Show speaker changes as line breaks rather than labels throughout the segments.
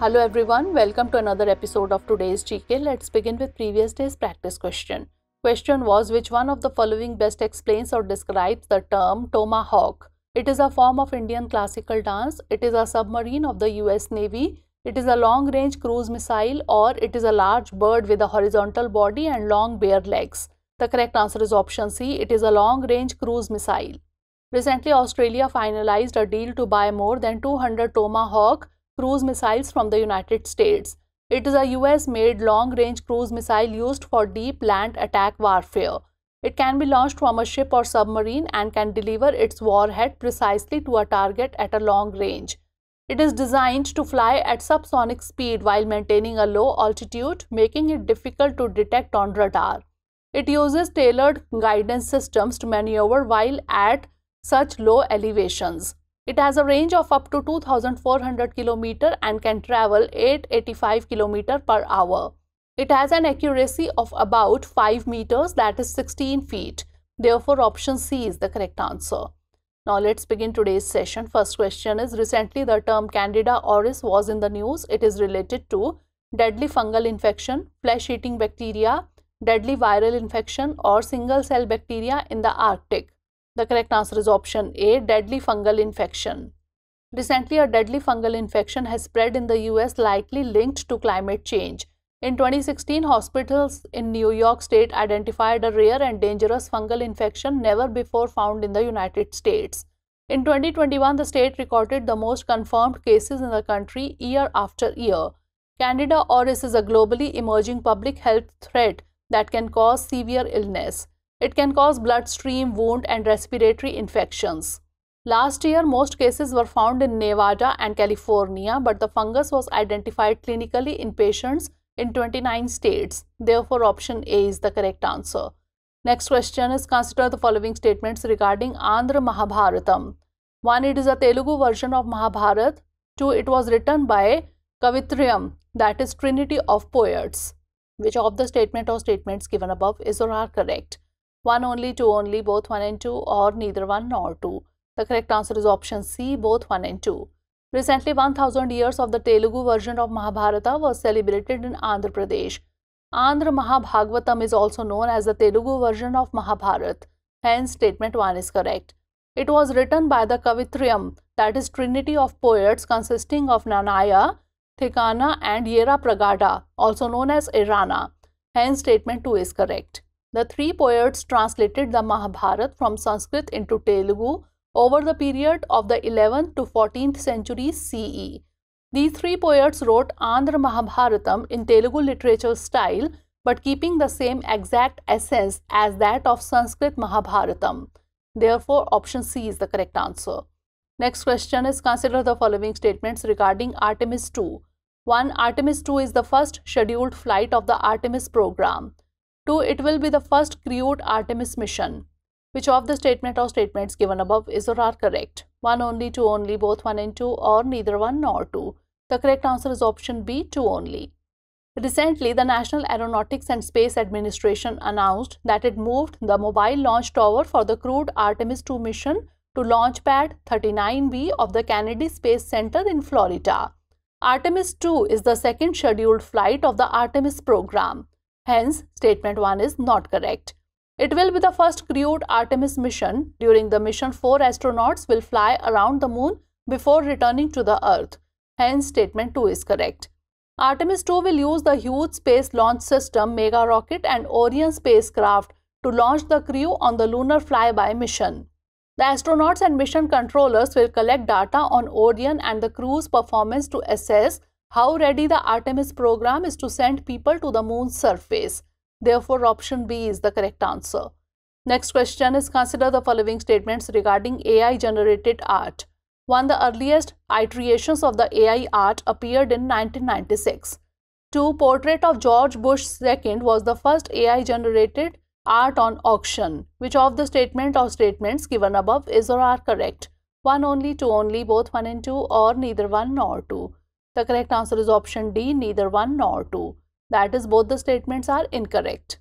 Hello everyone, welcome to another episode of today's GK. Let's begin with previous day's practice question. Question was which one of the following best explains or describes the term tomahawk? It is a form of Indian classical dance. It is a submarine of the US Navy. It is a long range cruise missile or it is a large bird with a horizontal body and long bare legs. The correct answer is option C. It is a long range cruise missile. Recently, Australia finalized a deal to buy more than 200 Tomahawk cruise missiles from the United States. It is a US made long range cruise missile used for deep land attack warfare. It can be launched from a ship or submarine and can deliver its warhead precisely to a target at a long range. It is designed to fly at subsonic speed while maintaining a low altitude, making it difficult to detect on radar. It uses tailored guidance systems to maneuver while at such low elevations. It has a range of up to 2400 km and can travel 885 km per hour. It has an accuracy of about 5 meters that is 16 feet. Therefore, option C is the correct answer. Now let's begin today's session. First question is recently the term Candida auris was in the news. It is related to deadly fungal infection, flesh-eating bacteria, deadly viral infection or single cell bacteria in the Arctic. The correct answer is option A, deadly fungal infection. Recently, a deadly fungal infection has spread in the US likely linked to climate change. In 2016, hospitals in New York State identified a rare and dangerous fungal infection never before found in the United States. In 2021, the state recorded the most confirmed cases in the country year after year. Candida auris is a globally emerging public health threat that can cause severe illness. It can cause bloodstream, wound, and respiratory infections. Last year, most cases were found in Nevada and California, but the fungus was identified clinically in patients in 29 states. Therefore, option A is the correct answer. Next question is consider the following statements regarding Andhra Mahabharatam. 1. It is a Telugu version of Mahabharat. 2. It was written by Kavitrayam, that is Trinity of Poets. Which of the statement or statements given above is or are correct? 1 only, 2 only, both 1 and 2 or neither 1 nor 2. The correct answer is option C, both 1 and 2. Recently, 1000 years of the Telugu version of Mahabharata was celebrated in Andhra Pradesh. Andhra Mahabharatam is also known as the Telugu version of Mahabharat. Hence, statement 1 is correct. It was written by the Kavitrayam, that is trinity of poets consisting of Nannaya, Tikkana and Yerrapragada, also known as Errana. Hence, statement 2 is correct. The three poets translated the Mahabharata from Sanskrit into Telugu over the period of the 11th to 14th centuries CE. These three poets wrote Andhra Mahabharatam in Telugu literature style but keeping the same exact essence as that of Sanskrit Mahabharatam. Therefore, option C is the correct answer. Next question is consider the following statements regarding Artemis 2. 1. Artemis 2 is the first scheduled flight of the Artemis program. 2. It will be the first crewed Artemis mission. Which of the statement or statements given above is or are correct? 1 only, 2 only, both 1 and 2 or neither 1 nor 2. The correct answer is option B, 2 only. Recently, the National Aeronautics and Space Administration announced that it moved the mobile launch tower for the crewed Artemis 2 mission to launch pad 39B of the Kennedy Space Center in Florida. Artemis 2 is the second scheduled flight of the Artemis program. Hence, statement 1 is not correct. It will be the first crewed Artemis mission. During the mission, four astronauts will fly around the moon before returning to the Earth. Hence, statement 2 is correct. Artemis 2 will use the huge space launch system Mega Rocket and Orion spacecraft to launch the crew on the lunar flyby mission. The astronauts and mission controllers will collect data on Orion and the crew's performance to assess how ready the Artemis program is to send people to the moon's surface. Therefore, option B is the correct answer. Next question is consider the following statements regarding AI generated art. 1. The earliest iterations of the AI art appeared in 1996. 2. Portrait of George Bush II was the first AI generated art on auction. Which of the statement or statements given above is or are correct? 1 only, 2 only, both 1 and 2 or neither 1 nor 2. The correct answer is option D, neither 1 nor 2. That is, both the statements are incorrect.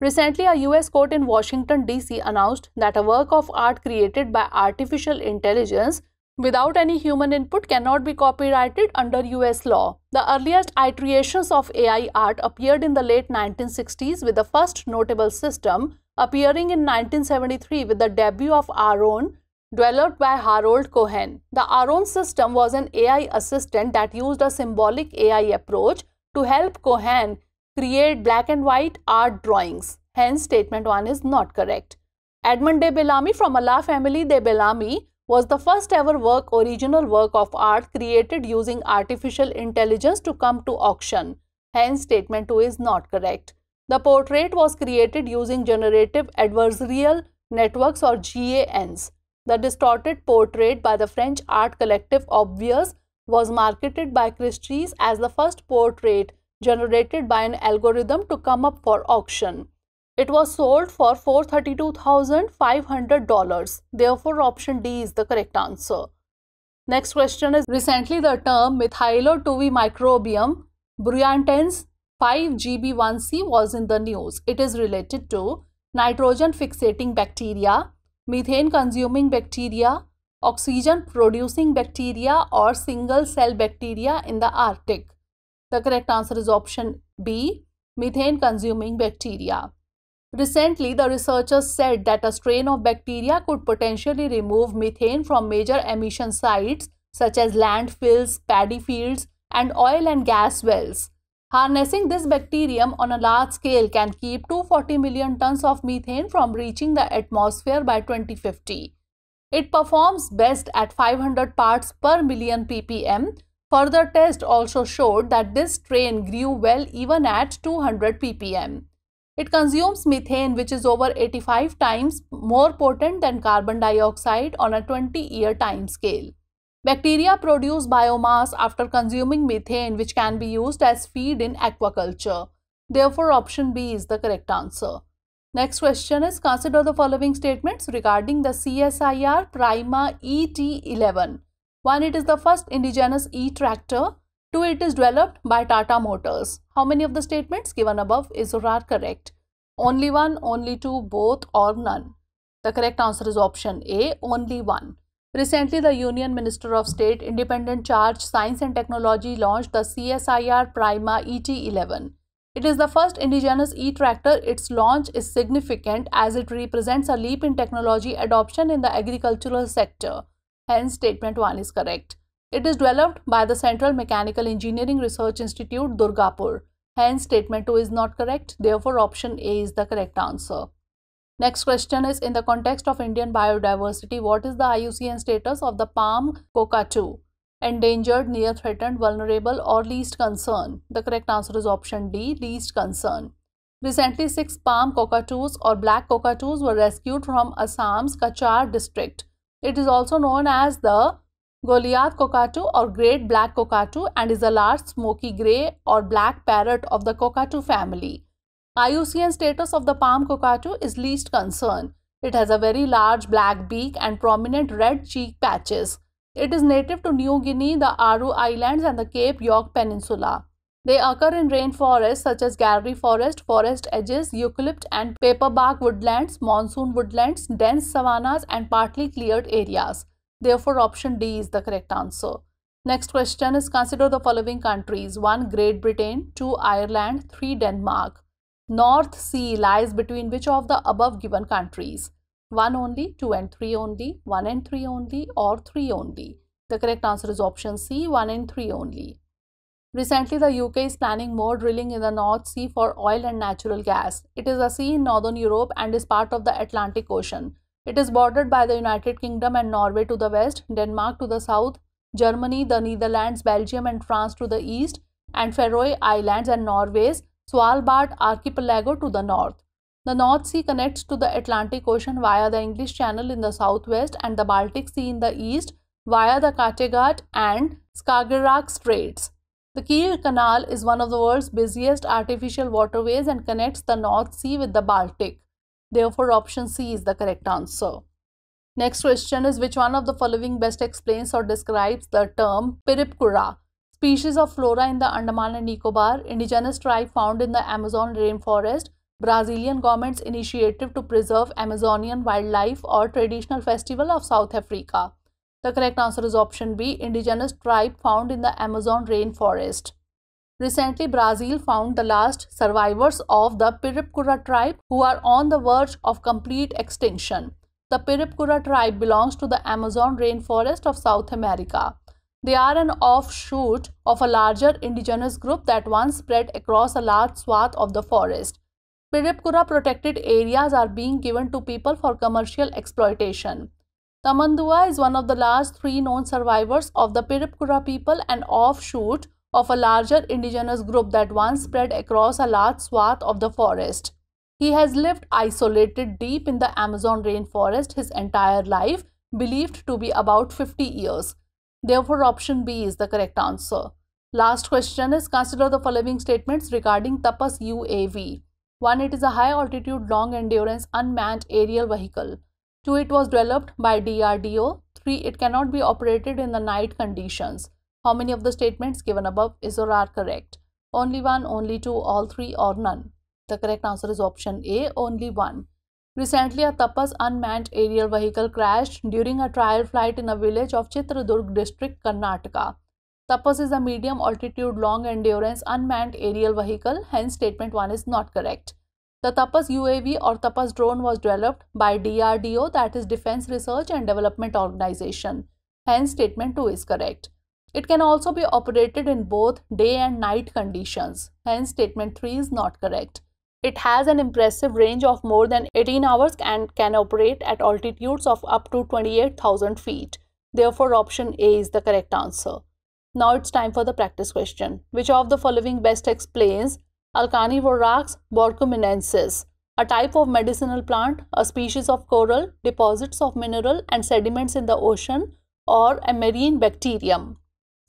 Recently, a US court in Washington, D.C. announced that a work of art created by artificial intelligence without any human input cannot be copyrighted under US law. The earliest iterations of AI art appeared in the late 1960s with the first notable system appearing in 1973 with the debut of Aaron developed by Harold Cohen. The Aaron system was an AI assistant that used a symbolic AI approach to help Cohen create black and white art drawings. Hence, statement 1 is not correct. Edmond de Bellamy from La Famille de Bellamy was the first ever work original work of art created using artificial intelligence to come to auction. Hence, statement 2 is not correct. The portrait was created using generative adversarial networks or GANs. The distorted portrait by the French art collective Obvious was marketed by Christie's as the first portrait generated by an algorithm to come up for auction. It was sold for $432,500. Therefore, option D is the correct answer. Next question is recently the term methylo-2V microbiome bruyantense 5GB1C was in the news. It is related to nitrogen fixating bacteria, methane consuming bacteria, oxygen producing bacteria or single cell bacteria in the Arctic. The correct answer is option B, methane consuming bacteria. Recently, the researchers said that a strain of bacteria could potentially remove methane from major emission sites such as landfills, paddy fields, and oil and gas wells. Harnessing this bacterium on a large scale can keep 240 million tons of methane from reaching the atmosphere by 2050. It performs best at 500 parts per million ppm. Further tests also showed that this strain grew well even at 200 ppm. It consumes methane which is over 85 times more potent than carbon dioxide on a 20-year time scale. Bacteria produce biomass after consuming methane which can be used as feed in aquaculture. Therefore, option B is the correct answer. Next question is consider the following statements regarding the CSIR Prima ET11. 1. It is the first indigenous e-tractor. 2. It is developed by Tata Motors. How many of the statements given above is or are correct? Only one, only two, both or none. The correct answer is option A, only one. Recently, the Union Minister of State Independent Charge Science and Technology launched the CSIR Prima ET11. It is the first indigenous e-tractor. Its launch is significant as it represents a leap in technology adoption in the agricultural sector. Hence, statement 1 is correct. It is developed by the Central Mechanical Engineering Research Institute, Durgapur. Hence, statement 2 is not correct. Therefore, option A is the correct answer. Next question is in the context of Indian biodiversity, what is the IUCN status of the palm cockatoo? Endangered, near threatened, vulnerable or least concern? The correct answer is option D, least concern. Recently, six palm cockatoos or black cockatoos were rescued from Assam's Cachar district. It is also known as the Goliath cockatoo or great black cockatoo and is a large smoky grey or black parrot of the cockatoo family. IUCN status of the palm cockatoo is least concern. It has a very large black beak and prominent red cheek patches. It is native to New Guinea, the Aru Islands and the Cape York Peninsula. They occur in rainforests such as Gallery forest, forest edges, eucalypt and paperbark woodlands, monsoon woodlands, dense savannas and partly cleared areas. Therefore, option D is the correct answer. Next question is consider the following countries. 1. Great Britain 2. Ireland 3. Denmark North Sea lies between which of the above given countries? 1 only, 2 and 3 only, 1 and 3 only or 3 only? The correct answer is option C, 1 and 3 only. Recently, the UK is planning more drilling in the North Sea for oil and natural gas. It is a sea in northern Europe and is part of the Atlantic Ocean. It is bordered by the United Kingdom and Norway to the west, Denmark to the south, Germany, the Netherlands, Belgium and France to the east, and Faroe Islands and Norway's Svalbard archipelago to the north. The North Sea connects to the Atlantic Ocean via the English Channel in the southwest and the Baltic Sea in the east via the Kattegat and Skagerrak Straits. The Kiel Canal is one of the world's busiest artificial waterways and connects the North Sea with the Baltic. Therefore, option C is the correct answer. Next question is which one of the following best explains or describes the term Piripkura, species of flora in the Andaman and Nicobar, indigenous tribe found in the Amazon rainforest, Brazilian government's initiative to preserve Amazonian wildlife or traditional festival of South Africa. The correct answer is option B, indigenous tribe found in the Amazon rainforest. Recently, Brazil found the last survivors of the Piripkura tribe who are on the verge of complete extinction. The Piripkura tribe belongs to the Amazon rainforest of South America. They are an offshoot of a larger indigenous group that once spread across a large swath of the forest. Piripkura protected areas are being given to people for commercial exploitation. Tamandua is one of the last three known survivors of the Piripkura people and offshoot of a larger indigenous group that once spread across a large swath of the forest. He has lived isolated deep in the Amazon rainforest his entire life, believed to be about 50 years. Therefore, option B is the correct answer. Last question is consider the following statements regarding Tapas UAV. 1. It is a high altitude, long endurance, unmanned aerial vehicle. 2. It was developed by DRDO. 3. It cannot be operated in the night conditions. How many of the statements given above is or are correct? Only one, only two, all three, or none. The correct answer is option A, only one. Recently, a Tapas unmanned aerial vehicle crashed during a trial flight in a village of Chitradurg district, Karnataka. Tapas is a medium altitude long endurance unmanned aerial vehicle, hence statement 1 is not correct. The Tapas UAV or Tapas drone was developed by DRDO that is Defense Research and Development Organization. Hence statement 2 is correct. It can also be operated in both day and night conditions. Hence, statement 3 is not correct. It has an impressive range of more than 18 hours and can operate at altitudes of up to 28,000 feet. Therefore, option A is the correct answer. Now it's time for the practice question. Which of the following best explains Alcanivorax borkumensis, a type of medicinal plant, a species of coral, deposits of mineral and sediments in the ocean, or a marine bacterium?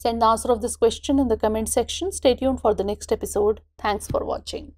Send the answer of this question in the comment section. Stay tuned for the next episode. Thanks for watching.